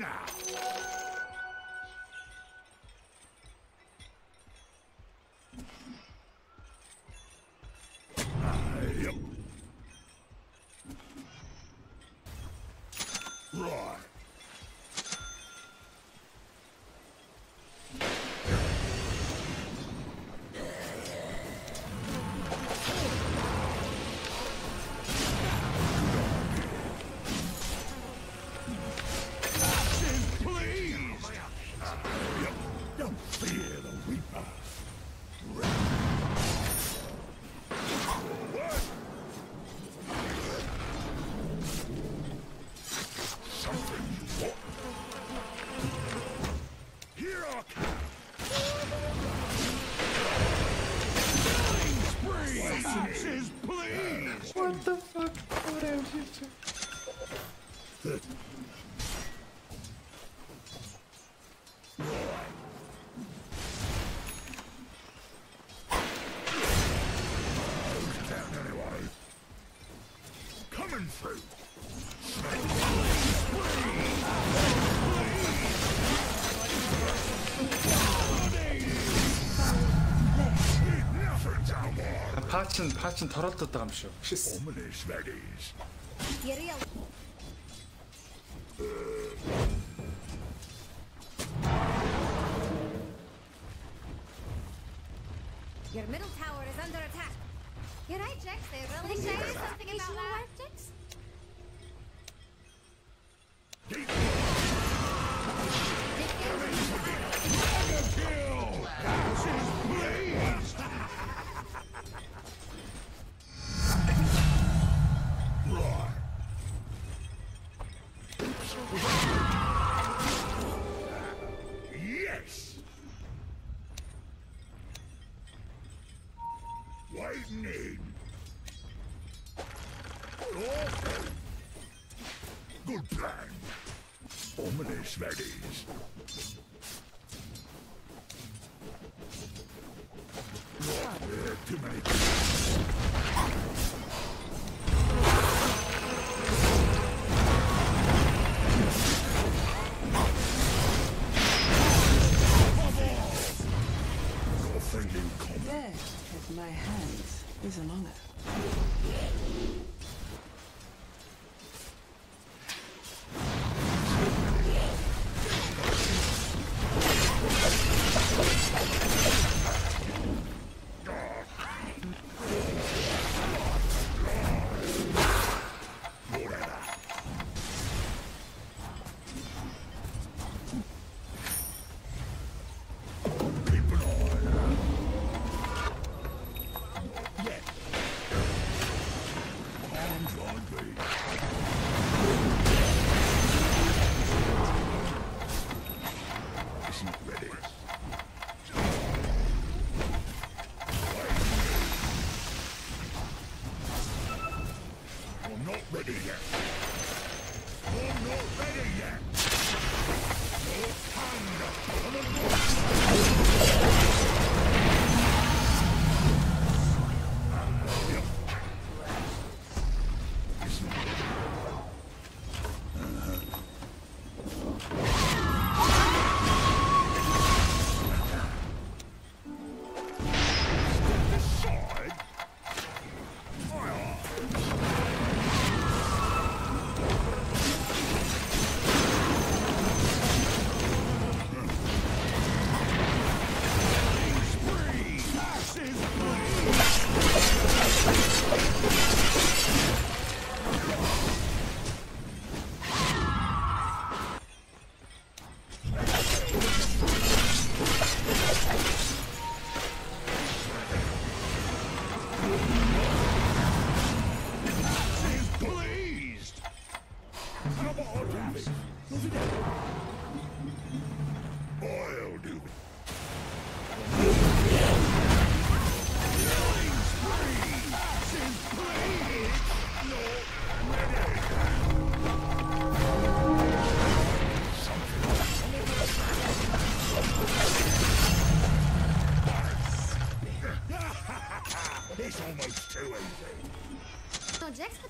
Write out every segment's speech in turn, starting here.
now! чин хаа чин торолдод байгаа юм шүү. Гэрээ яв. Your middle tower is under attack. You're right, Jax. They really say something about that. Jax? Ominous Reddies.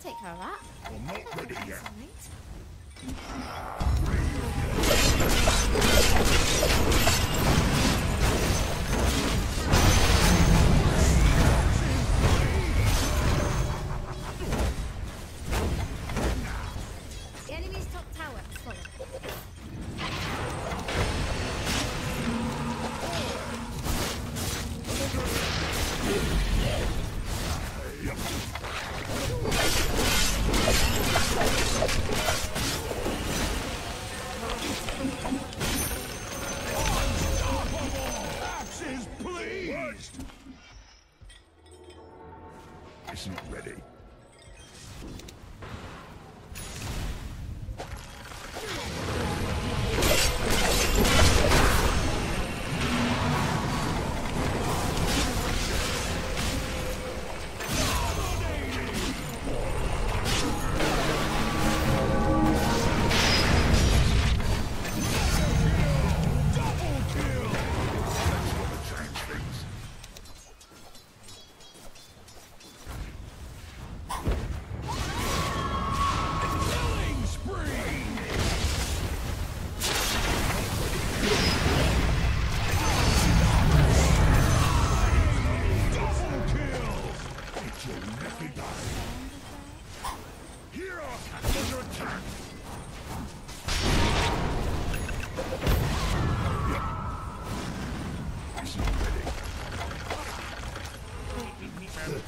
Take care of that. Not ready yet. The enemy's top tower. keep her.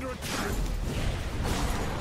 under attack!